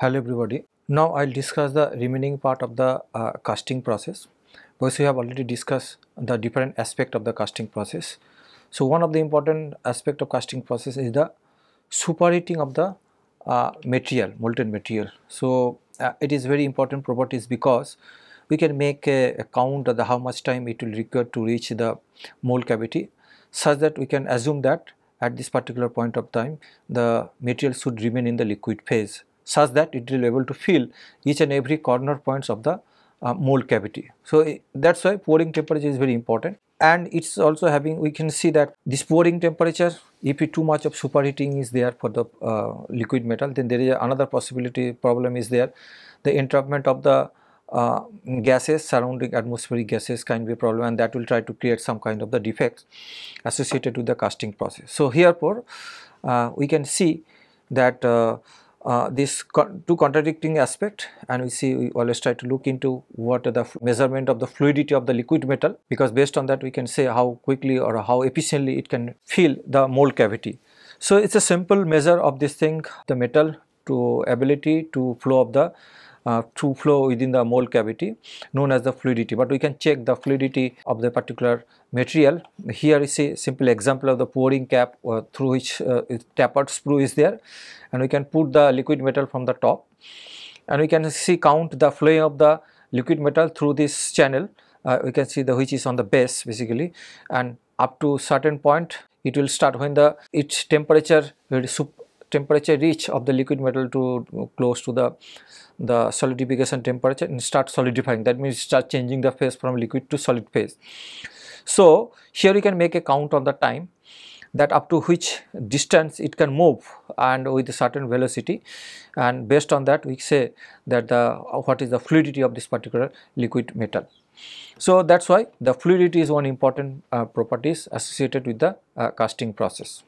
Hello everybody. Now I'll discuss the remaining part of the uh, casting process because we have already discussed the different aspect of the casting process. So one of the important aspect of casting process is the superheating of the uh, material, molten material. So uh, it is very important properties because we can make a, a count of the how much time it will require to reach the mold cavity such that we can assume that at this particular point of time the material should remain in the liquid phase such that it will be able to fill each and every corner points of the uh, mold cavity. So, that is why pouring temperature is very important and it is also having we can see that this pouring temperature if too much of superheating is there for the uh, liquid metal then there is another possibility problem is there the entrapment of the uh, gases surrounding atmospheric gases can be a problem and that will try to create some kind of the defects associated with the casting process. So, herefore, uh, we can see that uh, this con two contradicting aspect and we see we always try to look into what are the measurement of the fluidity of the liquid metal because based on that we can say how quickly or how efficiently it can fill the mold cavity. So, it is a simple measure of this thing the metal to ability to flow of the uh, to flow within the mold cavity known as the fluidity but we can check the fluidity of the particular material. Here is a simple example of the pouring cap uh, through which uh, tapered sprue is there. And we can put the liquid metal from the top. And we can see count the flow of the liquid metal through this channel. Uh, we can see the which is on the base basically. And up to certain point it will start when the its temperature temperature reach of the liquid metal to close to the the solidification temperature and start solidifying. That means start changing the phase from liquid to solid phase. So, here you can make a count on the time that up to which distance it can move and with a certain velocity and based on that we say that the what is the fluidity of this particular liquid metal. So, that is why the fluidity is one important uh, properties associated with the uh, casting process.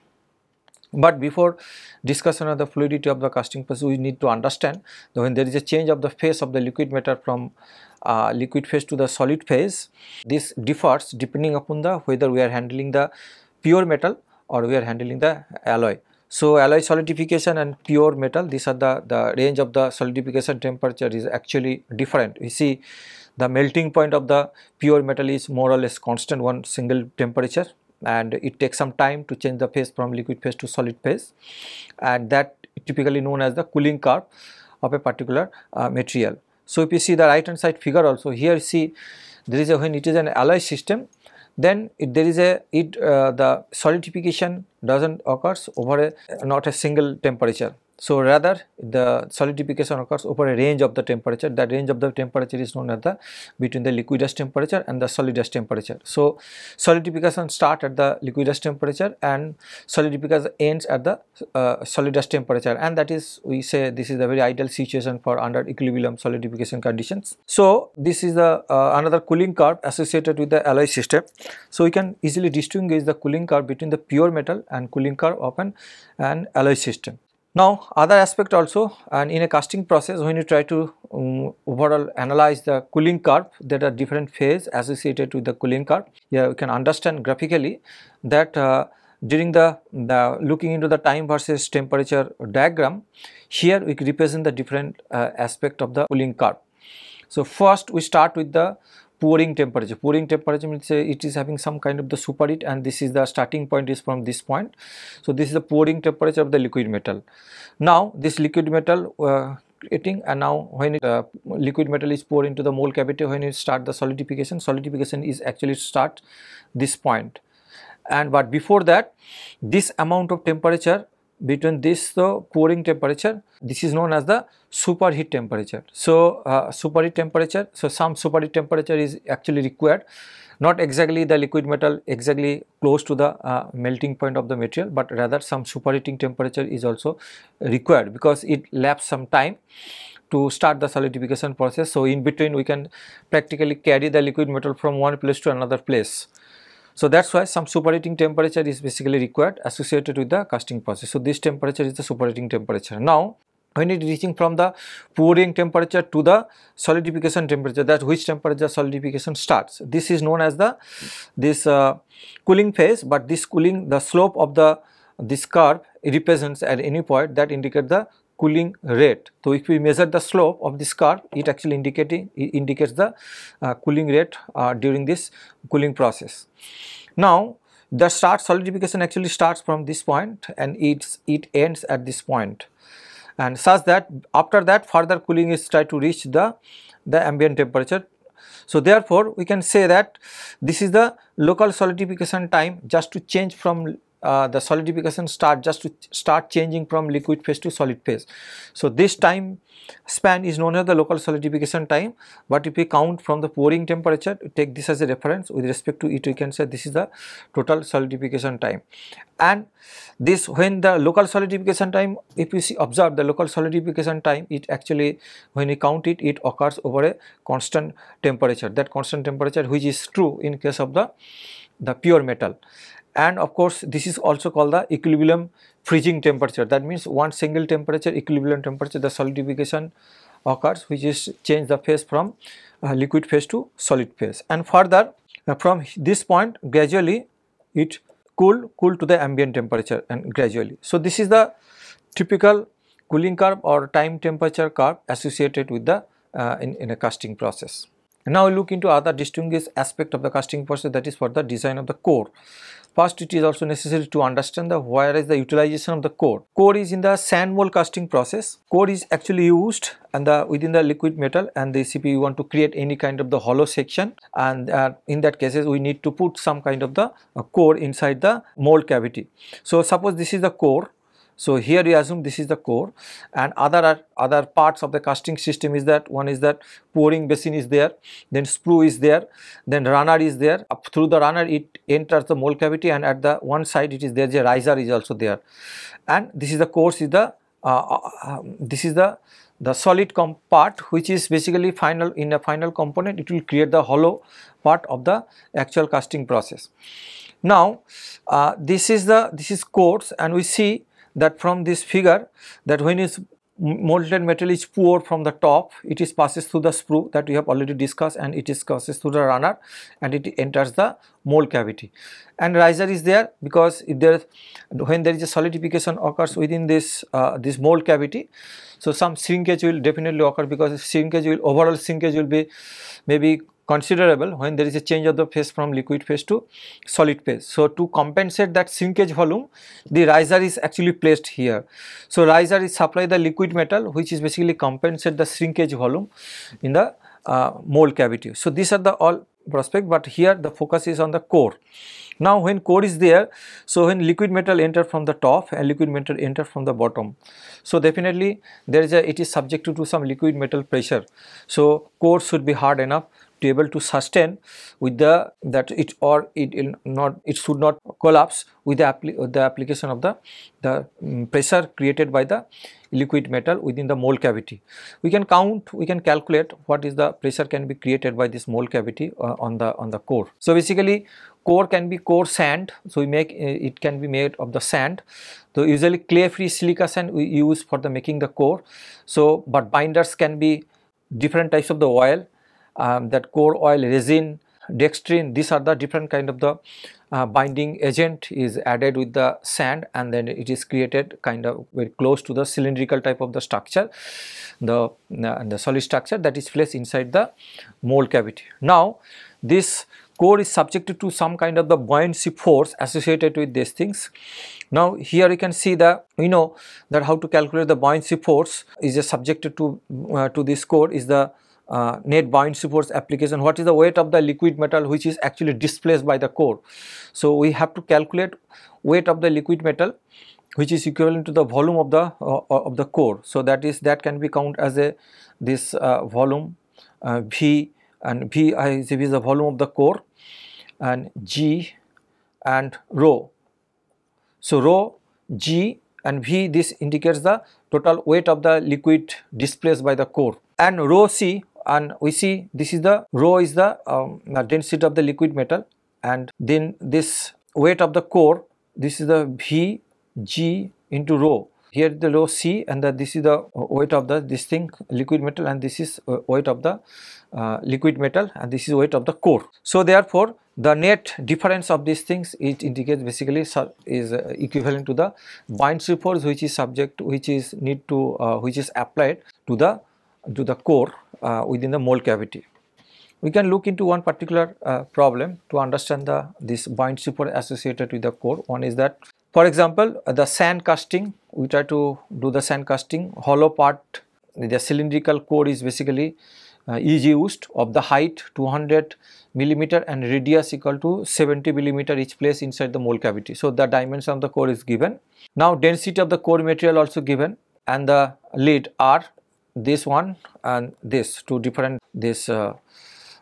But before discussion of the fluidity of the casting process, we need to understand that when there is a change of the phase of the liquid matter from uh, liquid phase to the solid phase, this differs depending upon the whether we are handling the pure metal or we are handling the alloy. So, alloy solidification and pure metal these are the, the range of the solidification temperature is actually different. We see the melting point of the pure metal is more or less constant one single temperature and it takes some time to change the phase from liquid phase to solid phase and that typically known as the cooling curve of a particular uh, material. So, if you see the right hand side figure also here you see there is a when it is an alloy system then it, there is a it uh, the solidification does not occurs over a not a single temperature so, rather the solidification occurs over a range of the temperature that range of the temperature is known as the between the liquidus temperature and the solidus temperature. So, solidification start at the liquidus temperature and solidification ends at the uh, solidus temperature and that is we say this is the very ideal situation for under equilibrium solidification conditions. So, this is the uh, another cooling curve associated with the alloy system. So, we can easily distinguish the cooling curve between the pure metal and cooling curve of an, an alloy system. Now other aspect also and in a casting process when you try to um, overall analyze the cooling curve there are different phase associated with the cooling curve. Here you can understand graphically that uh, during the, the looking into the time versus temperature diagram here we represent the different uh, aspect of the cooling curve. So first we start with the pouring temperature. Pouring temperature means uh, it is having some kind of the superheat and this is the starting point is from this point. So, this is the pouring temperature of the liquid metal. Now, this liquid metal uh, and now when it, uh, liquid metal is poured into the mold cavity when it start the solidification, solidification is actually start this point and but before that this amount of temperature between this the pouring temperature this is known as the superheat temperature. So uh, superheat temperature so some superheat temperature is actually required. Not exactly the liquid metal exactly close to the uh, melting point of the material but rather some superheating temperature is also required because it laps some time to start the solidification process. So in between we can practically carry the liquid metal from one place to another place so, that is why some superheating temperature is basically required associated with the casting process. So, this temperature is the superheating temperature. Now, when it reaching from the pouring temperature to the solidification temperature that which temperature solidification starts. This is known as the this uh, cooling phase, but this cooling the slope of the this curve represents at any point that indicate the cooling rate. So, if we measure the slope of this curve it actually indicating it indicates the uh, cooling rate uh, during this cooling process. Now, the start solidification actually starts from this point and it's it ends at this point and such that after that further cooling is try to reach the the ambient temperature so, therefore, we can say that this is the local solidification time just to change from uh, the solidification start just to start changing from liquid phase to solid phase. So, this time span is known as the local solidification time, but if we count from the pouring temperature take this as a reference with respect to it we can say this is the total solidification time. And this when the local solidification time if you see observe the local solidification time it actually when we count it it occurs over a constant temperature. That constant temperature which is true in case of the the pure metal and of course this is also called the equilibrium freezing temperature that means one single temperature equilibrium temperature the solidification occurs which is change the phase from uh, liquid phase to solid phase and further uh, from this point gradually it cool cool to the ambient temperature and gradually. So, this is the typical cooling curve or time temperature curve associated with the uh, in, in a casting process. Now, we look into other distinguished aspect of the casting process that is for the design of the core. First, it is also necessary to understand the where is the utilization of the core. Core is in the sand mold casting process. Core is actually used and the within the liquid metal and the CP you want to create any kind of the hollow section and uh, in that cases we need to put some kind of the uh, core inside the mold cavity. So, suppose this is the core so, here we assume this is the core and other are, other parts of the casting system is that one is that pouring basin is there, then sprue is there, then runner is there. Up through the runner it enters the mold cavity and at the one side it is there the riser is also there. And this is the core is the uh, uh, um, this is the the solid part which is basically final in a final component it will create the hollow part of the actual casting process. Now uh, this is the this is cores and we see that from this figure that when is molten metal is poured from the top it is passes through the sprue that we have already discussed and it is passes through the runner and it enters the mold cavity. And riser is there because if there when there is a solidification occurs within this uh, this mold cavity so some shrinkage will definitely occur because shrinkage will overall shrinkage will be maybe considerable when there is a change of the phase from liquid phase to solid phase. So, to compensate that shrinkage volume the riser is actually placed here. So, riser is supply the liquid metal which is basically compensate the shrinkage volume in the uh, mold cavity. So, these are the all prospect but here the focus is on the core. Now, when core is there, so when liquid metal enter from the top and liquid metal enter from the bottom. So, definitely there is a it is subject to, to some liquid metal pressure. So, core should be hard enough to able to sustain with the that it or it will not it should not collapse with the, appli the application of the the um, pressure created by the liquid metal within the mold cavity. We can count, we can calculate what is the pressure can be created by this mold cavity uh, on the on the core. So basically core can be core sand, so we make uh, it can be made of the sand. So usually clay free silica sand we use for the making the core. So but binders can be different types of the oil um, that core oil resin dextrin these are the different kind of the uh, binding agent is added with the sand and then it is created kind of very close to the cylindrical type of the structure the uh, the solid structure that is placed inside the mold cavity. Now this core is subjected to some kind of the buoyancy force associated with these things. Now here you can see the we know that how to calculate the buoyancy force is subjected to uh, to this core is the uh, net buoyancy force application what is the weight of the liquid metal which is actually displaced by the core. So, we have to calculate weight of the liquid metal which is equivalent to the volume of the uh, of the core. So, that is that can be counted as a this uh, volume uh, V and V is the volume of the core and G and rho. So, rho G and V this indicates the total weight of the liquid displaced by the core and rho C and we see this is the rho is the, um, density of the liquid metal and then this weight of the core this is the V G into rho here the rho C and the, this is the weight of the this thing liquid metal and this is uh, weight of the uh, liquid metal and this is weight of the core. So therefore the net difference of these things it indicates basically is uh, equivalent to the buoyancy force which is subject which is need to uh, which is applied to the to the core within the mold cavity. We can look into one particular uh, problem to understand the this buoyancy force associated with the core. One is that for example the sand casting we try to do the sand casting hollow part the cylindrical core is basically uh, used of the height 200 millimeter and radius equal to 70 millimeter each place inside the mold cavity. So, the dimension of the core is given. Now, density of the core material also given and the lead are this one and this two different this uh,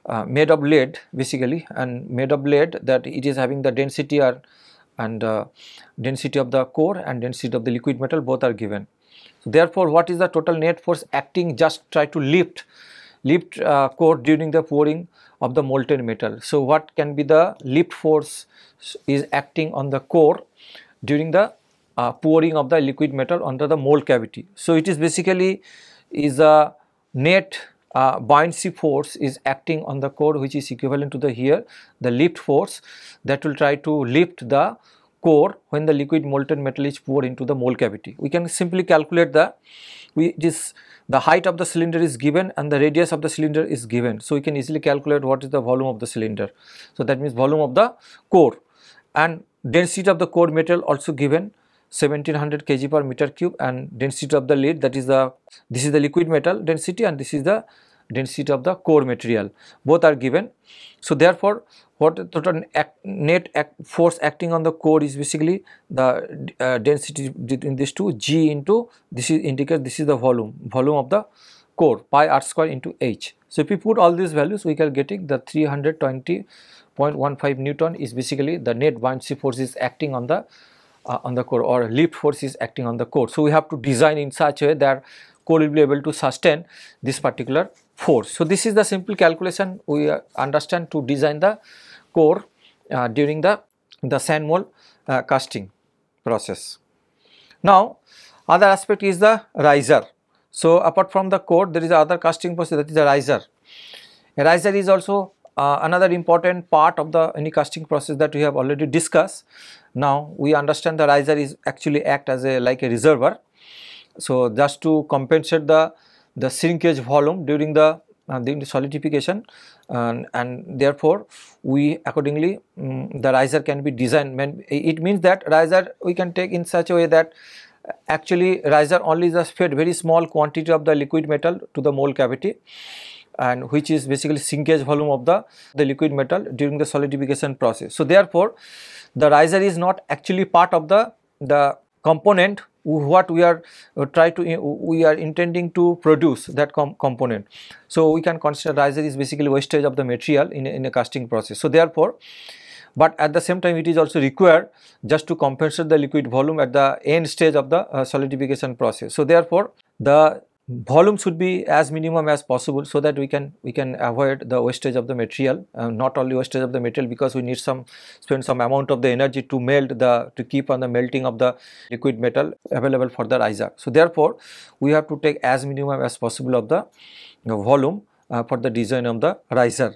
uh, made of lead basically and made of lead that it is having the density are and uh, density of the core and density of the liquid metal both are given. So, therefore, what is the total net force acting just try to lift lift uh, core during the pouring of the molten metal. So, what can be the lift force is acting on the core during the uh, pouring of the liquid metal under the mold cavity. So, it is basically is a net uh, buoyancy force is acting on the core which is equivalent to the here the lift force that will try to lift the core when the liquid molten metal is poured into the mold cavity. We can simply calculate the we this the height of the cylinder is given and the radius of the cylinder is given. So, we can easily calculate what is the volume of the cylinder. So, that means volume of the core and density of the core metal also given 1700 kg per meter cube and density of the lead that is the this is the liquid metal density and this is the density of the core material both are given. So, therefore, what total net force acting on the core is basically the uh, density in these two g into this is indicate this is the volume volume of the core pi r square into h. So, if we put all these values we can getting the 320.15 Newton is basically the net buoyancy force is acting on the uh, on the core or lift force is acting on the core. So, we have to design in such a way that core will be able to sustain this particular force. So, this is the simple calculation we uh, understand to design the core uh, during the, the sand mold uh, casting process. Now, other aspect is the riser. So, apart from the core there is other casting process that is the riser. A riser is also uh, another important part of the any casting process that we have already discussed. Now, we understand the riser is actually act as a like a reservoir. So, just to compensate the the shrinkage volume during the uh, during the solidification and, and therefore we accordingly um, the riser can be designed it means that riser we can take in such a way that actually riser only just fed very small quantity of the liquid metal to the mold cavity and which is basically sinkage volume of the, the liquid metal during the solidification process. So, therefore, the riser is not actually part of the, the component what we are uh, try to uh, we are intending to produce that com component. So, we can consider riser is basically wastage of the material in a, in a casting process. So, therefore, but at the same time it is also required just to compensate the liquid volume at the end stage of the uh, solidification process. So, therefore, the volume should be as minimum as possible so that we can we can avoid the wastage of the material uh, not only wastage of the material because we need some spend some amount of the energy to melt the to keep on the melting of the liquid metal available for the riser. So therefore we have to take as minimum as possible of the volume uh, for the design of the riser.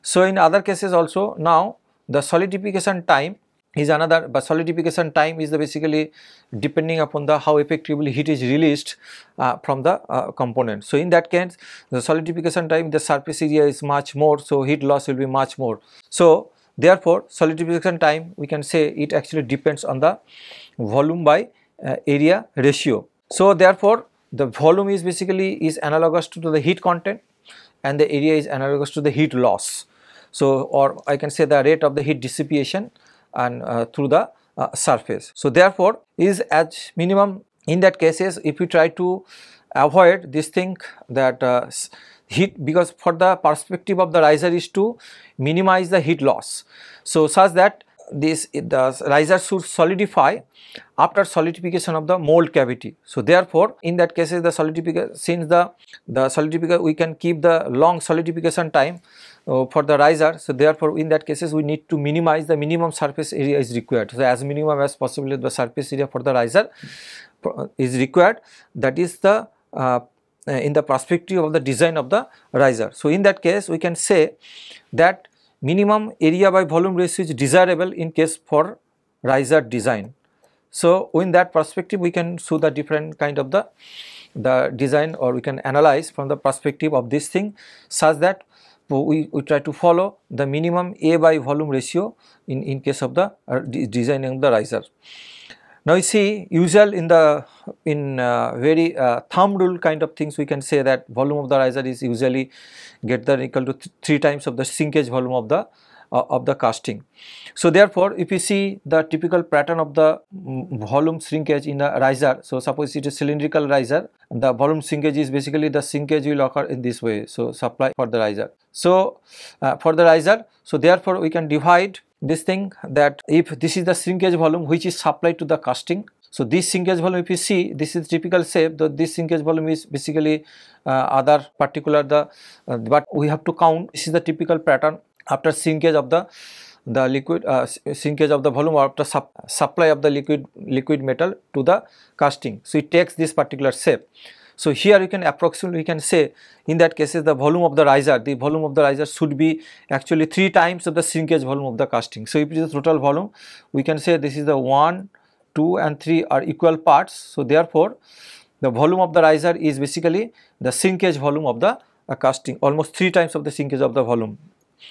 So in other cases also now the solidification time is another but solidification time is the basically depending upon the how effectively heat is released uh, from the uh, component. So, in that case the solidification time the surface area is much more so heat loss will be much more. So, therefore, solidification time we can say it actually depends on the volume by uh, area ratio. So, therefore, the volume is basically is analogous to the heat content and the area is analogous to the heat loss. So, or I can say the rate of the heat dissipation and uh, through the uh, surface. So, therefore, is at minimum in that cases if we try to avoid this thing that uh, heat because for the perspective of the riser is to minimize the heat loss. So, such that this the riser should solidify after solidification of the mold cavity. So, therefore, in that cases the solidification since the the solidification we can keep the long solidification time uh, for the riser. So, therefore, in that cases we need to minimize the minimum surface area is required. So, as minimum as possible the surface area for the riser is required that is the uh, in the perspective of the design of the riser. So, in that case we can say that minimum area by volume ratio is desirable in case for riser design. So, in that perspective we can show the different kind of the the design or we can analyze from the perspective of this thing such that we, we try to follow the minimum A by volume ratio in, in case of the uh, designing the riser. Now you see usual in the in uh, very uh, thumb rule kind of things we can say that volume of the riser is usually get the equal to th 3 times of the sinkage volume of the uh, of the casting. So therefore if you see the typical pattern of the mm, volume shrinkage in a riser, so suppose it is cylindrical riser the volume shrinkage is basically the shrinkage will occur in this way. So supply for the riser. So uh, for the riser, so therefore we can divide this thing that if this is the shrinkage volume which is supplied to the casting so this shrinkage volume if you see this is typical shape the this shrinkage volume is basically uh, other particular the uh, but we have to count. This is the typical pattern after shrinkage of the the liquid uh, shrinkage of the volume or after sup supply of the liquid liquid metal to the casting. So it takes this particular shape so here you can approximately we can say in that cases the volume of the riser, the volume of the riser should be actually 3 times of the shrinkage volume of the casting. So if it is total volume, we can say this is the 1, 2 and 3 are equal parts. So therefore, the volume of the riser is basically the shrinkage volume of the uh, casting almost 3 times of the shrinkage of the volume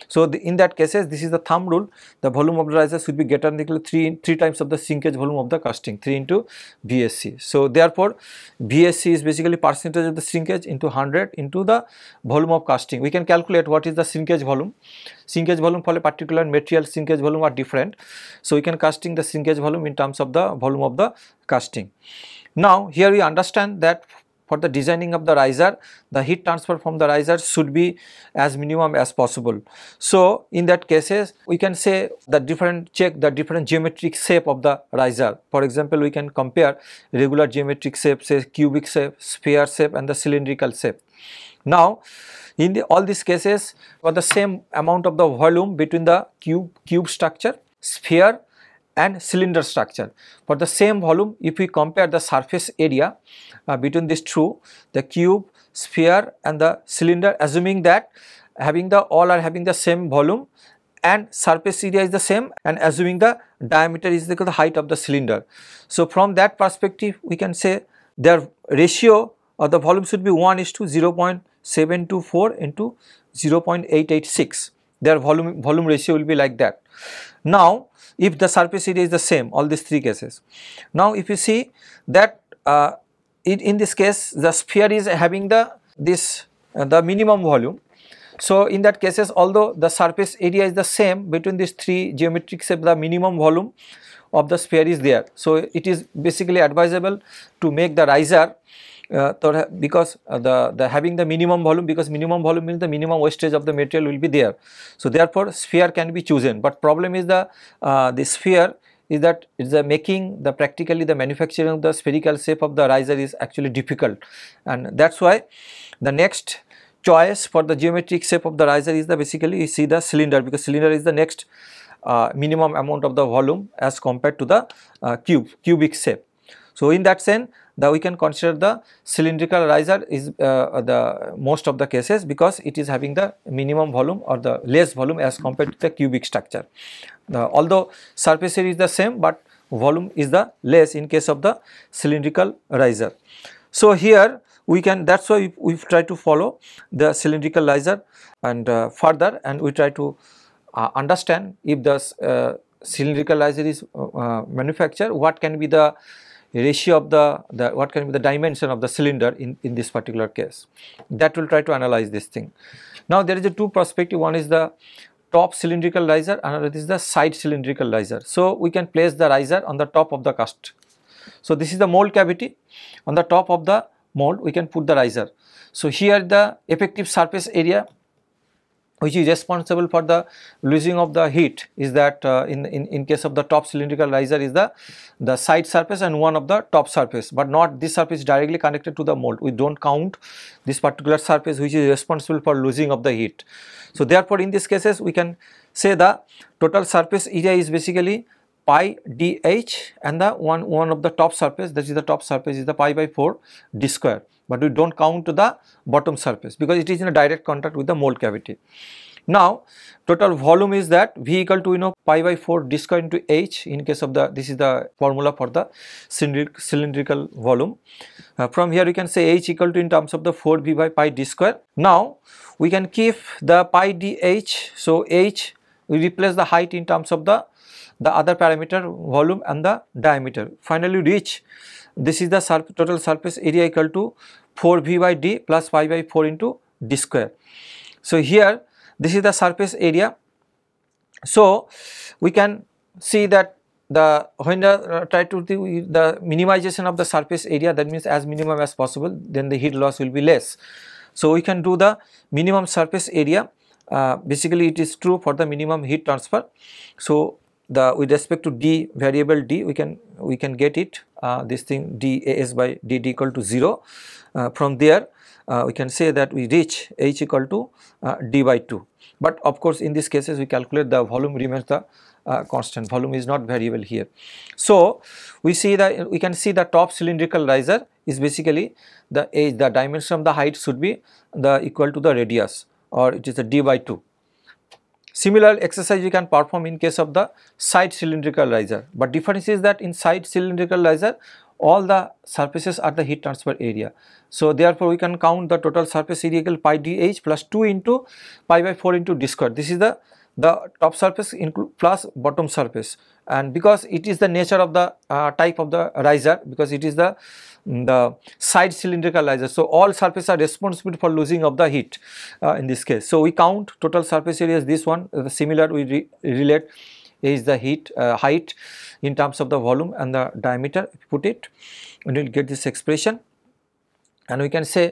so, the, in that cases this is the thumb rule the volume of the riser should be greater than equal to 3, 3 times of the shrinkage volume of the casting 3 into VSC. So, therefore, VSC is basically percentage of the shrinkage into 100 into the volume of casting. We can calculate what is the shrinkage volume. Shrinkage volume for a particular material shrinkage volume are different. So, we can casting the shrinkage volume in terms of the volume of the casting. Now, here we understand that for the designing of the riser the heat transfer from the riser should be as minimum as possible. So, in that cases we can say the different check the different geometric shape of the riser. For example, we can compare regular geometric shape say cubic shape, sphere shape and the cylindrical shape. Now, in the, all these cases for the same amount of the volume between the cube, cube structure, sphere and cylinder structure. For the same volume, if we compare the surface area uh, between these two, the cube, sphere and the cylinder assuming that having the all are having the same volume and surface area is the same and assuming the diameter is equal to the height of the cylinder. So, from that perspective we can say their ratio or the volume should be 1 is to 0 0.724 into 0 0.886 their volume volume ratio will be like that. Now, if the surface area is the same all these three cases. Now, if you see that uh, in, this case the sphere is having the this uh, the minimum volume. So, in that cases although the surface area is the same between these three geometric shape the minimum volume of the sphere is there. So, it is basically advisable to make the riser uh, because uh, the, the having the minimum volume because minimum volume means the minimum wastage of the material will be there. So, therefore, sphere can be chosen, but problem is the uh, the sphere is that it's the making the practically the manufacturing of the spherical shape of the riser is actually difficult and that is why the next choice for the geometric shape of the riser is the basically you see the cylinder because cylinder is the next uh, minimum amount of the volume as compared to the uh, cube cubic shape. So, in that sense the we can consider the cylindrical riser is uh, the most of the cases because it is having the minimum volume or the less volume as compared to the cubic structure. Uh, although surface area is the same but volume is the less in case of the cylindrical riser. So, here we can that is why we, try to follow the cylindrical riser and uh, further and we try to uh, understand if the uh, cylindrical riser is uh, manufactured what can be the ratio of the, the what can be the dimension of the cylinder in, in this particular case. That will try to analyze this thing. Now there is a two perspective, one is the top cylindrical riser, another is the side cylindrical riser. So we can place the riser on the top of the cast. So this is the mold cavity, on the top of the mold we can put the riser. So here the effective surface area which is responsible for the losing of the heat is that uh, in, in, in case of the top cylindrical riser is the, the side surface and one of the top surface but not this surface directly connected to the mold. We do not count this particular surface which is responsible for losing of the heat. So therefore in these cases we can say the total surface area is basically pi dh and the one, one of the top surface that is the top surface is the pi by 4 d square but we do not count to the bottom surface because it is in a direct contact with the mold cavity. Now total volume is that V equal to you know pi by 4 d square into H in case of the this is the formula for the cylindrical volume. Uh, from here we can say H equal to in terms of the 4 V by pi d square. Now we can keep the pi dh so H we replace the height in terms of the the other parameter volume and the diameter. Finally reach this is the surf total surface area equal to 4 V by d plus pi by 4 into d square. So here this is the surface area. So we can see that the when the uh, try to do the minimization of the surface area that means as minimum as possible then the heat loss will be less. So we can do the minimum surface area uh, basically it is true for the minimum heat transfer. So the with respect to d variable d we can we can get it uh, this thing dAs by dd equal to 0 uh, from there uh, we can say that we reach h equal to uh, d by 2 but of course in these cases we calculate the volume remains the uh, constant volume is not variable here. So we see that we can see the top cylindrical riser is basically the age the dimension of the height should be the equal to the radius or it is a d by 2. Similar exercise you can perform in case of the side cylindrical riser, but difference is that in side cylindrical riser all the surfaces are the heat transfer area. So therefore we can count the total surface area equal pi dh plus 2 into pi by 4 into d square. This is the the top surface plus bottom surface and because it is the nature of the uh, type of the riser because it is the the side cylindrical riser. So all surfaces are responsible for losing of the heat uh, in this case. So we count total surface area is this one similar we re relate is the heat uh, height in terms of the volume and the diameter put it and we will get this expression and we can say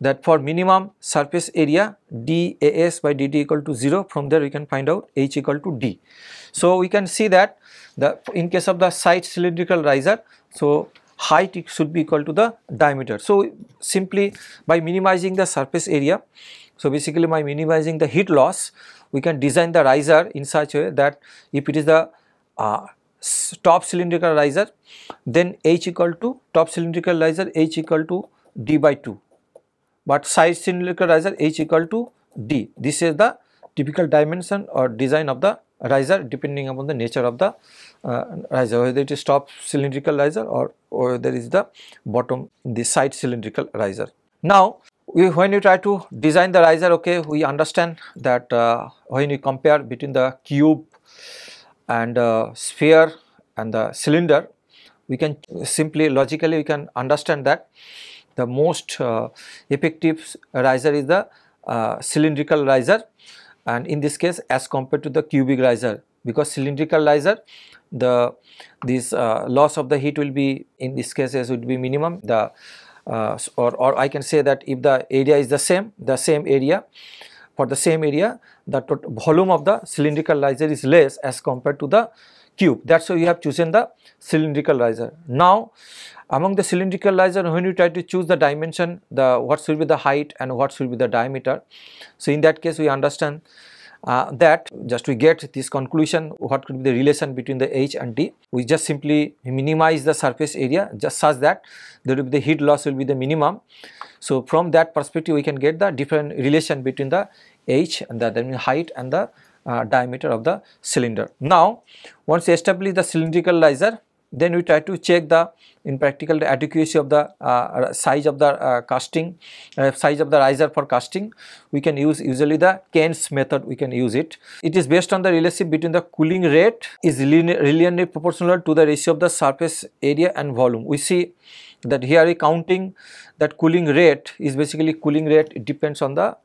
that for minimum surface area dAs by dt equal to 0 from there we can find out H equal to D. So we can see that the in case of the side cylindrical riser so height should be equal to the diameter. So simply by minimizing the surface area so basically by minimizing the heat loss we can design the riser in such a way that if it is the uh, top cylindrical riser then H equal to top cylindrical riser H equal to D by 2 but side cylindrical riser H equal to D. This is the typical dimension or design of the riser depending upon the nature of the riser whether it is top cylindrical riser or, or there is the bottom the side cylindrical riser. Now we, when you try to design the riser okay we understand that uh, when you compare between the cube and uh, sphere and the cylinder we can simply logically we can understand that the most uh, effective riser is the uh, cylindrical riser and in this case as compared to the cubic riser because cylindrical riser the this uh, loss of the heat will be in this cases would be minimum the uh, or, or I can say that if the area is the same the same area for the same area the volume of the cylindrical riser is less as compared to the cube that's why you have chosen the cylindrical riser. Now among the cylindrical riser when you try to choose the dimension the what should be the height and what should be the diameter. So in that case we understand uh, that just we get this conclusion what could be the relation between the H and D. We just simply minimize the surface area just such that there will be the heat loss will be the minimum. So from that perspective we can get the different relation between the H and the, height and the uh, diameter of the cylinder. Now once you establish the cylindrical riser then we try to check the in practical the adequacy of the uh, size of the uh, casting uh, size of the riser for casting we can use usually the Caine's method we can use it. It is based on the relationship between the cooling rate is linearly proportional to the ratio of the surface area and volume. We see that here we counting that cooling rate is basically cooling rate it depends on the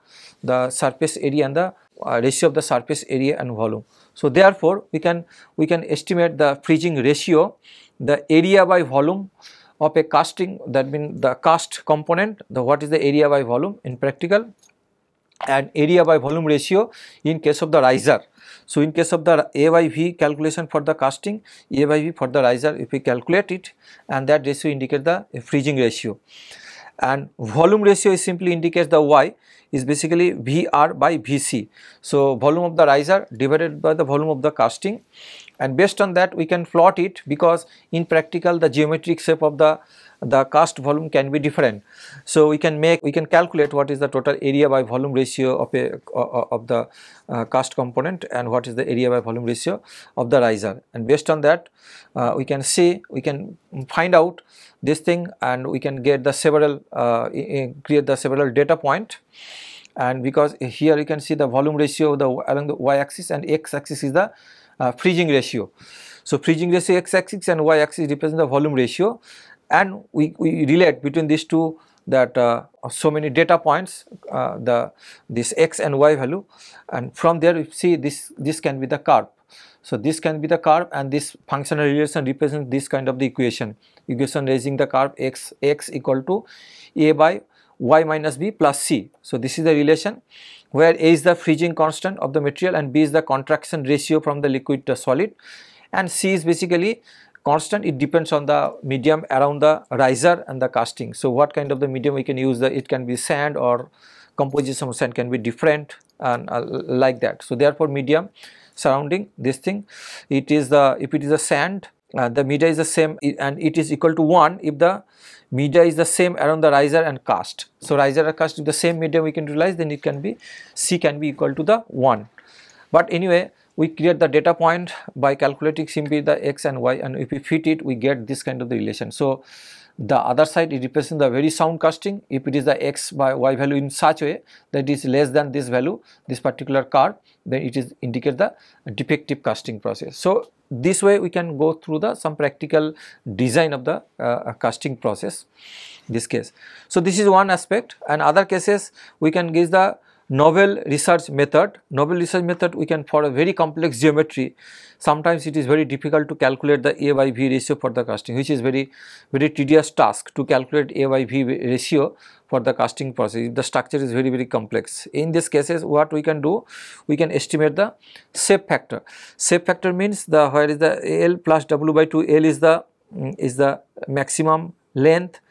the surface area and the uh, ratio of the surface area and volume so therefore, we can we can estimate the freezing ratio, the area by volume of a casting that means the cast component, the what is the area by volume in practical and area by volume ratio in case of the riser. So in case of the A by V calculation for the casting, A by V for the riser if we calculate it and that ratio indicate the freezing ratio and volume ratio is simply indicates the Y is basically VR by VC. So, volume of the riser divided by the volume of the casting and based on that we can plot it because in practical the geometric shape of the the cast volume can be different. So we can make we can calculate what is the total area by volume ratio of a of the uh, cast component and what is the area by volume ratio of the riser and based on that uh, we can see we can find out this thing and we can get the several uh, create the several data point and because here you can see the volume ratio of the along the y axis and x axis is the uh, freezing ratio. So, freezing ratio x axis and y axis represent the volume ratio and we, we relate between these two that uh, so many data points uh, the this x and y value and from there we see this this can be the curve. So, this can be the curve and this functional relation represents this kind of the equation equation raising the curve x x equal to a by y minus b plus c. So, this is the relation where a is the freezing constant of the material and b is the contraction ratio from the liquid to solid and c is basically constant it depends on the medium around the riser and the casting. So, what kind of the medium we can use the it can be sand or composition of sand can be different and uh, like that. So, therefore, medium surrounding this thing it is the if it is a sand uh, the media is the same and it is equal to 1 if the media is the same around the riser and cast. So, riser and cast if the same medium we can utilize then it can be C can be equal to the 1. But anyway we create the data point by calculating simply the x and y and if we fit it we get this kind of the relation. So, the other side it represents the very sound casting if it is the x by y value in such way that is less than this value this particular curve then it is indicate the defective casting process. So, this way we can go through the some practical design of the uh, casting process this case. So, this is one aspect and other cases we can give the Naval Research method. Naval Research method we can for a very complex geometry sometimes it is very difficult to calculate the A by V ratio for the casting which is very very tedious task to calculate A by V ratio for the casting process if the structure is very very complex. In these cases what we can do we can estimate the shape factor. Shape factor means the where is the L plus W by 2 L is the mm, is the maximum length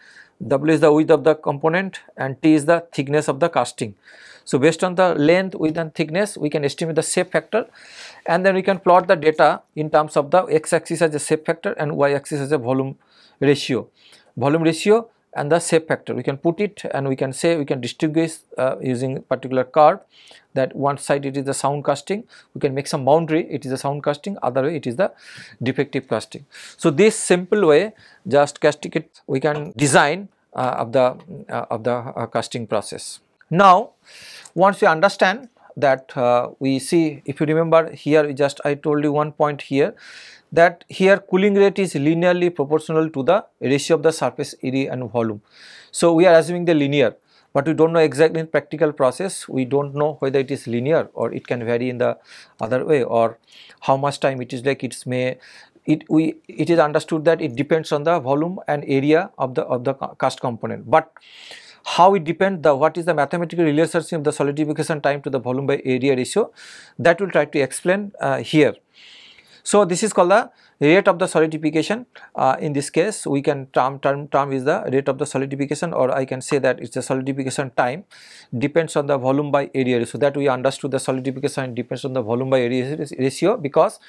W is the width of the component and T is the thickness of the casting. So, based on the length, width and thickness we can estimate the shape factor and then we can plot the data in terms of the x axis as a shape factor and y axis as a volume ratio. Volume ratio and the shape factor we can put it and we can say we can distinguish uh, using particular curve that one side it is the sound casting we can make some boundary it is a sound casting other way it is the defective casting. So, this simple way just casting it we can design uh, of the uh, of the uh, casting process. Now, once we understand that uh, we see if you remember here just I told you one point here that here cooling rate is linearly proportional to the ratio of the surface area and volume. So, we are assuming the linear but we do not know exactly in practical process we do not know whether it is linear or it can vary in the other way or how much time it is like it may it we it is understood that it depends on the volume and area of the of the cast component but how it depends the what is the mathematical relationship of the solidification time to the volume by area ratio that we will try to explain uh, here. So, this is called the rate of the solidification uh, in this case we can term, term term is the rate of the solidification or I can say that it is the solidification time depends on the volume by area ratio that we understood the solidification depends on the volume by area ratio because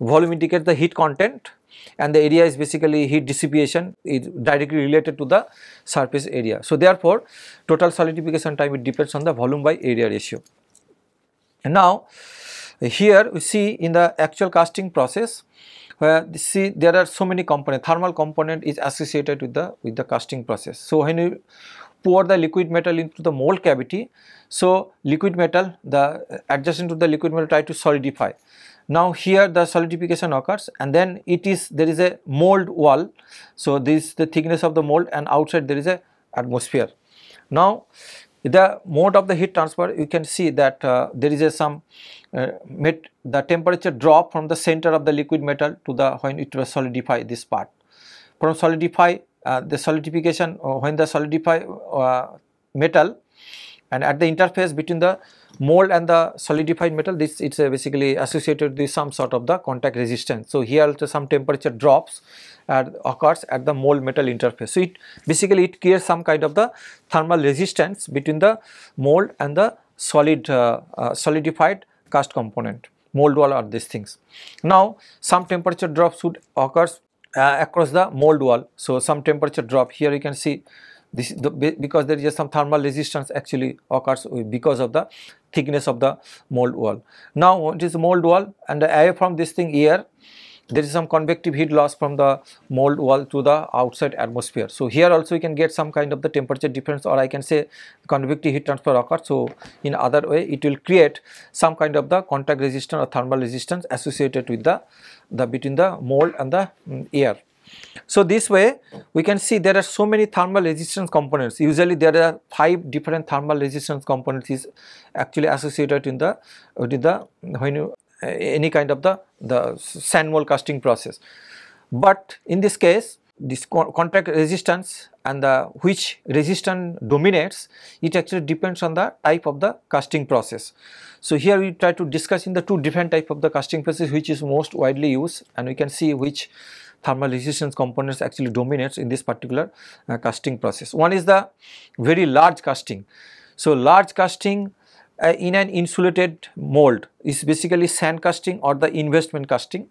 volume indicates the heat content and the area is basically heat dissipation is directly related to the surface area. So, therefore, total solidification time it depends on the volume by area ratio. And now, here we see in the actual casting process where see there are so many components thermal component is associated with the with the casting process. So, when you pour the liquid metal into the mold cavity, so liquid metal the adjacent to the liquid metal try to solidify now here the solidification occurs and then it is there is a mold wall. So this is the thickness of the mold and outside there is a atmosphere. Now the mode of the heat transfer you can see that uh, there is a some uh, the temperature drop from the center of the liquid metal to the when it was solidify this part. From solidify uh, the solidification uh, when the solidify uh, metal and at the interface between the mold and the solidified metal this it's basically associated with some sort of the contact resistance. So, here also some temperature drops at, occurs at the mold metal interface. So, it basically it creates some kind of the thermal resistance between the mold and the solid uh, uh, solidified cast component mold wall or these things. Now, some temperature drops would occurs uh, across the mold wall. So, some temperature drop here you can see this the, because there is some thermal resistance actually occurs because of the thickness of the mold wall. Now, it is mold wall and away from this thing here there is some convective heat loss from the mold wall to the outside atmosphere. So, here also we can get some kind of the temperature difference or I can say convective heat transfer occurs. So, in other way it will create some kind of the contact resistance or thermal resistance associated with the, the between the mold and the um, air. So, this way we can see there are so many thermal resistance components usually there are 5 different thermal resistance components is actually associated in the with the when you eh, any kind of the, the sand mold casting process. But in this case this contact resistance and the which resistance dominates it actually depends on the type of the casting process. So here we try to discuss in the two different type of the casting process which is most widely used and we can see which thermal resistance components actually dominates in this particular uh, casting process. One is the very large casting. So large casting uh, in an insulated mold is basically sand casting or the investment casting.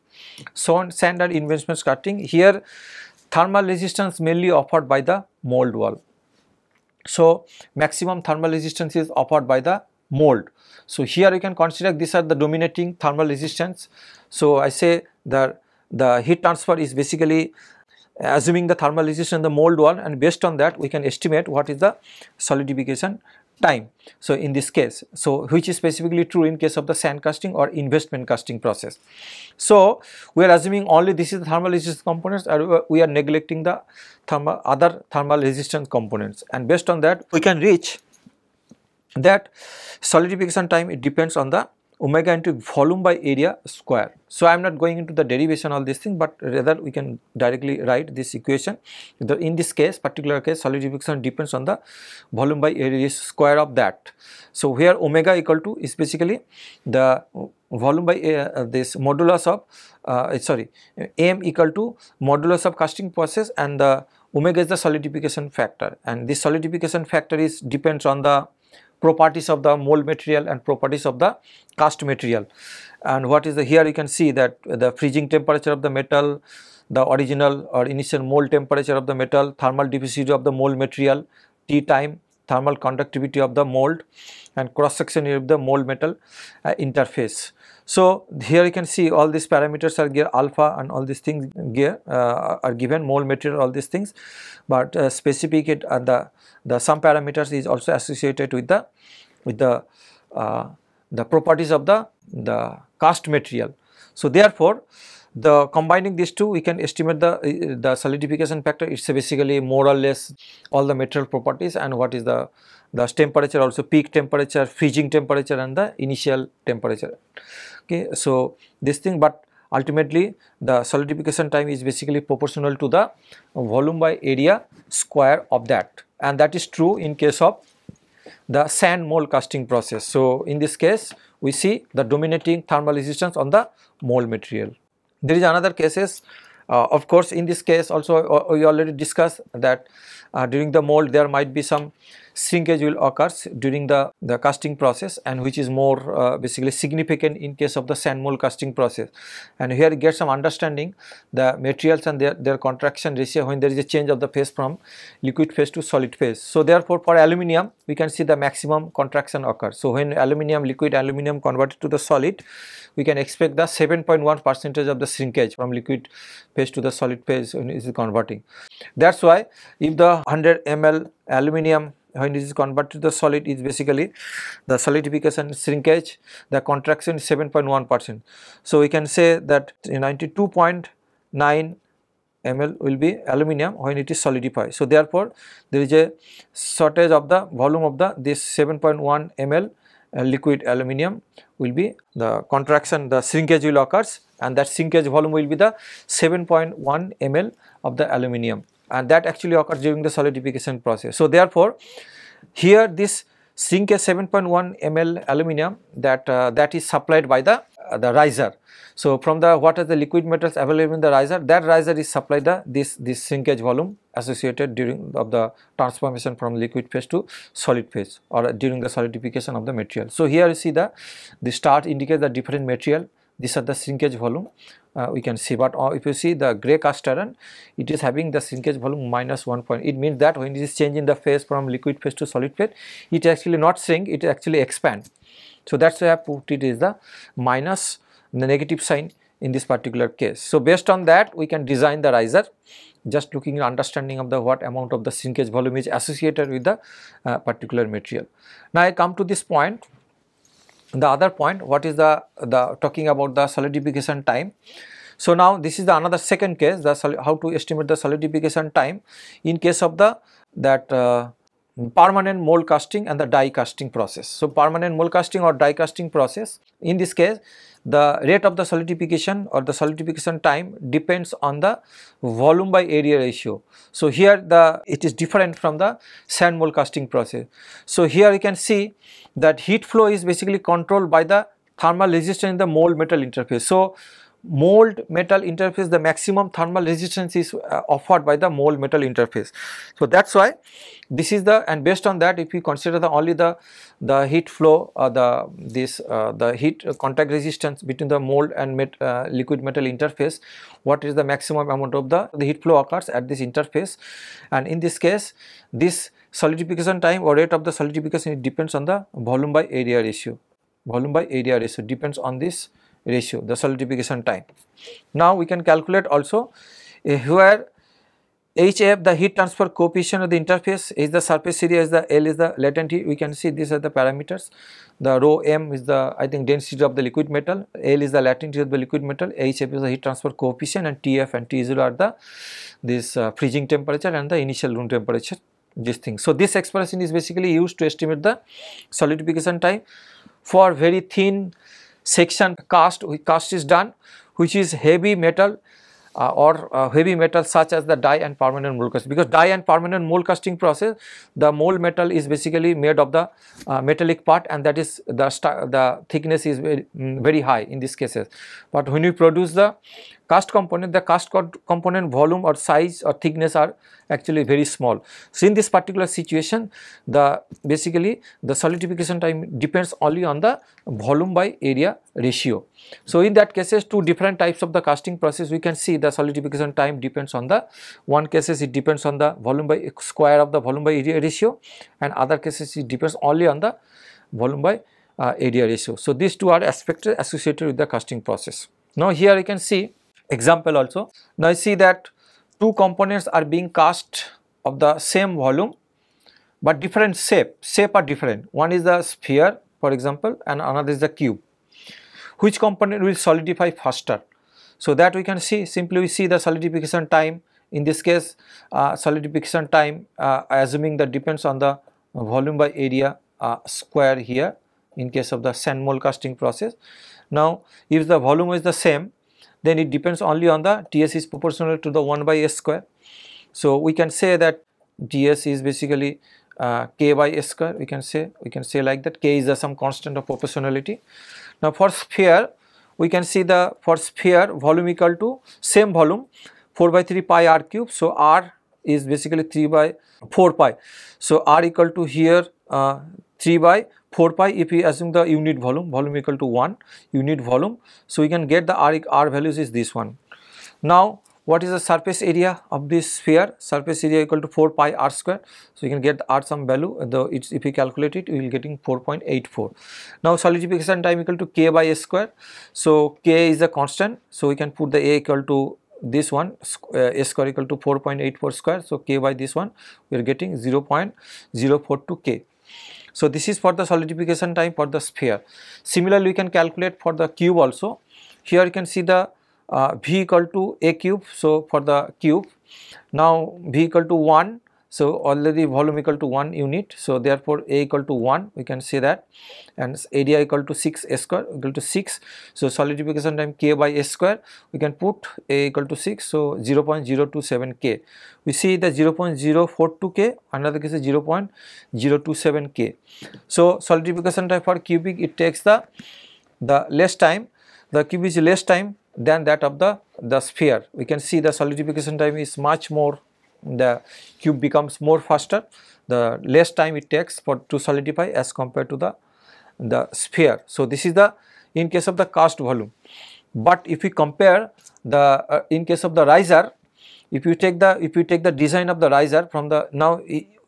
So, sand and investment casting here thermal resistance mainly offered by the mold wall. So, maximum thermal resistance is offered by the mold. So, here you can consider these are the dominating thermal resistance. So, I say that the heat transfer is basically assuming the thermal resistance in the mold wall and based on that we can estimate what is the solidification time. So, in this case, so which is specifically true in case of the sand casting or investment casting process. So, we are assuming only this is the thermal resistance components we are neglecting the thermal other thermal resistance components and based on that we can reach that solidification time it depends on the omega into volume by area square. So, I am not going into the derivation of this thing, but rather we can directly write this equation. The, in this case particular case solidification depends on the volume by area square of that. So, here omega equal to is basically the volume by uh, this modulus of uh, sorry m equal to modulus of casting process and the omega is the solidification factor and this solidification factor is depends on the properties of the mold material and properties of the cast material. And what is the here you can see that the freezing temperature of the metal, the original or initial mold temperature of the metal, thermal diffusivity of the mold material, T time, thermal conductivity of the mold and cross section of the mold metal uh, interface. So, here you can see all these parameters are given alpha and all these things here uh, are given mold material all these things, but uh, specific heat and the the some parameters is also associated with the with the uh, the properties of the the cast material. So, therefore, the combining these two we can estimate the the solidification factor. It's basically more or less all the material properties and what is the the temperature also peak temperature freezing temperature and the initial temperature. Okay so this thing but ultimately the solidification time is basically proportional to the volume by area square of that and that is true in case of the sand mold casting process. So, in this case we see the dominating thermal resistance on the mold material. There is another cases uh, of course in this case also uh, we already discussed that uh, during the mold there might be some shrinkage will occurs during the, the casting process and which is more uh, basically significant in case of the sand mold casting process. And here get some understanding the materials and their, their contraction ratio when there is a change of the phase from liquid phase to solid phase. So therefore for aluminum we can see the maximum contraction occurs. So when aluminum liquid aluminum converted to the solid we can expect the 7.1 percentage of the shrinkage from liquid phase to the solid phase when it is converting. That is why if the 100 ml aluminum when it is converted to the solid is basically the solidification shrinkage the contraction is 7.1 percent. So, we can say that 92.9 ml will be aluminum when it is solidified. So, therefore, there is a shortage of the volume of the this 7.1 ml uh, liquid aluminum will be the contraction the shrinkage will occurs and that shrinkage volume will be the 7.1 ml of the aluminum and that actually occurs during the solidification process. So, therefore, here this zinc 7.1 ml aluminum that uh, that is supplied by the uh, the riser. So, from the what are the liquid metals available in the riser that riser is supplied the this this shrinkage volume associated during of the transformation from liquid phase to solid phase or during the solidification of the material. So, here you see the the start indicates the different material these are the shrinkage volume. Uh, we can see but uh, if you see the gray cast iron it is having the shrinkage volume minus 1 point. It means that when it is changing the phase from liquid phase to solid phase it actually not shrink it actually expand. So that's why I put it is the minus the negative sign in this particular case. So based on that we can design the riser. Just looking at understanding of the what amount of the shrinkage volume is associated with the uh, particular material. Now I come to this point the other point what is the the talking about the solidification time so now this is the another second case the how to estimate the solidification time in case of the that uh, permanent mold casting and the die casting process. So, permanent mold casting or die casting process in this case the rate of the solidification or the solidification time depends on the volume by area ratio. So, here the it is different from the sand mold casting process. So, here you can see that heat flow is basically controlled by the thermal resistance in the mold metal interface. So, mold metal interface the maximum thermal resistance is uh, offered by the mold metal interface. So, that is why this is the and based on that if we consider the only the the heat flow uh, the this uh, the heat contact resistance between the mold and met, uh, liquid metal interface what is the maximum amount of the the heat flow occurs at this interface and in this case this solidification time or rate of the solidification it depends on the volume by area ratio volume by area ratio depends on this ratio the solidification time. Now we can calculate also uh, where HF the heat transfer coefficient of the interface is the surface area is the L is the latent heat we can see these are the parameters. The rho m is the I think density of the liquid metal. L is the latent heat of the liquid metal. HF is the heat transfer coefficient and TF and T0 are the this uh, freezing temperature and the initial room temperature this thing. So, this expression is basically used to estimate the solidification time. For very thin section cast cast is done which is heavy metal uh, or uh, heavy metal such as the die and permanent mold casting. Because die and permanent mold casting process the mold metal is basically made of the uh, metallic part and that is the the thickness is very, mm, very high in these cases. But when you produce the cast component the cast component volume or size or thickness are actually very small. So, in this particular situation the basically the solidification time depends only on the volume by area ratio. So, in that cases two different types of the casting process we can see the solidification time depends on the one cases it depends on the volume by square of the volume by area ratio and other cases it depends only on the volume by uh, area ratio. So, these two are aspects associated with the casting process. Now, here you can see example also. Now, you see that two components are being cast of the same volume, but different shape, shape are different. One is the sphere for example and another is the cube. Which component will solidify faster? So, that we can see simply we see the solidification time in this case uh, solidification time uh, assuming that depends on the volume by area uh, square here in case of the sand mold casting process. Now, if the volume is the same then it depends only on the TS is proportional to the 1 by S square. So, we can say that ds is basically uh, K by S square we can say we can say like that K is the some constant of proportionality. Now, for sphere we can see the for sphere volume equal to same volume 4 by 3 pi r cube. So, R is basically 3 by 4 pi. So, R equal to here uh, 3 by 4 pi if we assume the unit volume, volume equal to 1 unit volume. So, we can get the R, R values is this one. Now, what is the surface area of this sphere? Surface area equal to 4 pi r square. So, you can get the r some value, the it's if you calculate it, you will getting 4.84. Now, solidification time equal to k by s square. So, k is a constant. So, we can put the a equal to this one uh, s square equal to 4.84 square. So, k by this one we are getting 0.042 k. So, this is for the solidification time for the sphere. Similarly, we can calculate for the cube also. Here you can see the uh, V equal to A cube. So, for the cube, now V equal to 1 so, already volume equal to 1 unit. So, therefore, A equal to 1 we can say that and area equal to 6 S square equal to 6. So, solidification time K by S square we can put A equal to 6. So, 0 0.027 K. We see the 0 0.042 K another case is 0 0.027 K. So, solidification time for cubic it takes the the less time the cube is less time than that of the the sphere. We can see the solidification time is much more the cube becomes more faster the less time it takes for to solidify as compared to the the sphere. So, this is the in case of the cast volume. But if we compare the uh, in case of the riser, if you take the if you take the design of the riser from the now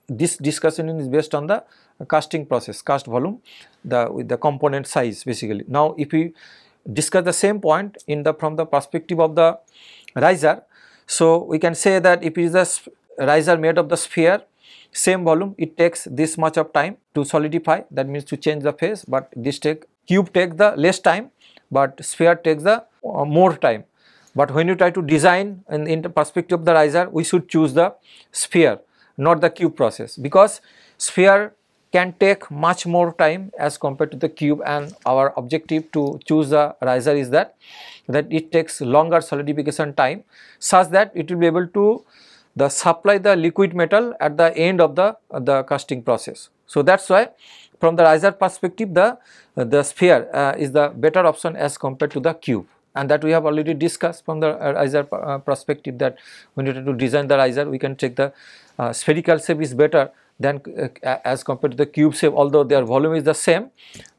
this discussion is based on the casting process, cast volume, the with the component size basically. Now if we discuss the same point in the from the perspective of the riser, so we can say that if it is a riser made of the sphere same volume it takes this much of time to solidify. That means to change the phase but this take cube takes the less time but sphere takes the uh, more time. But when you try to design in, in the perspective of the riser we should choose the sphere not the cube process. Because sphere can take much more time as compared to the cube and our objective to choose the riser is that that it takes longer solidification time such that it will be able to the supply the liquid metal at the end of the, uh, the casting process. So, that is why from the riser perspective the, uh, the sphere uh, is the better option as compared to the cube and that we have already discussed from the uh, riser uh, perspective that when you try to design the riser we can take the uh, spherical shape is better than uh, as compared to the cube shape although their volume is the same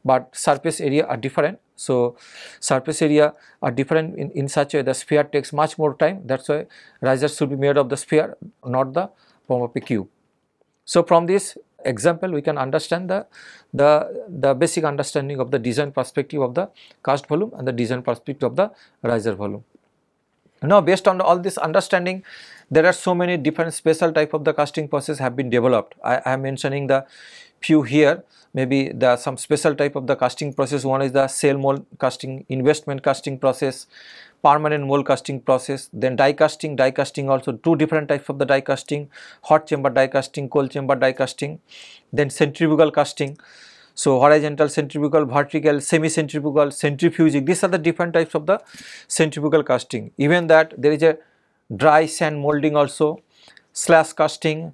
but surface area are different so, surface area are different in, in such a way the sphere takes much more time that is why risers should be made of the sphere not the form of a cube. So, from this example we can understand the, the, the basic understanding of the design perspective of the cast volume and the design perspective of the riser volume. Now, based on all this understanding there are so many different special type of the casting process have been developed. I, I am mentioning the few here. Maybe the some special type of the casting process. One is the shell mold casting investment casting process permanent mold casting process then die casting. Die casting also two different types of the die casting hot chamber die casting cold chamber die casting then centrifugal casting. So horizontal centrifugal vertical semi centrifugal centrifuging these are the different types of the centrifugal casting. Even that there is a dry sand molding also slush casting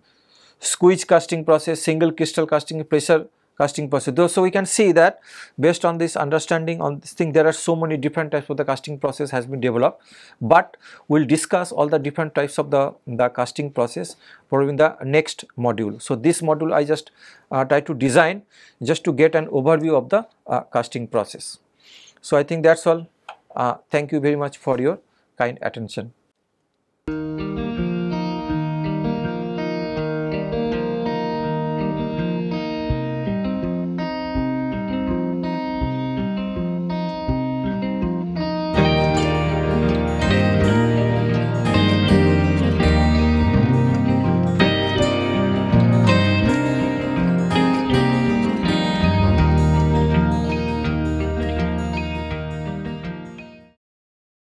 squeeze casting process single crystal casting pressure casting process. So we can see that based on this understanding on this thing there are so many different types of the casting process has been developed but we will discuss all the different types of the, the casting process probably in the next module. So this module I just uh, try to design just to get an overview of the uh, casting process. So I think that is all. Uh, thank you very much for your kind attention.